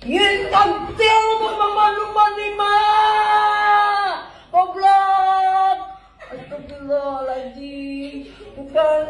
Yin pagtiyaw mo mamanuman ni ma! Pablog! Ay, ito pala, lagi. Bukan.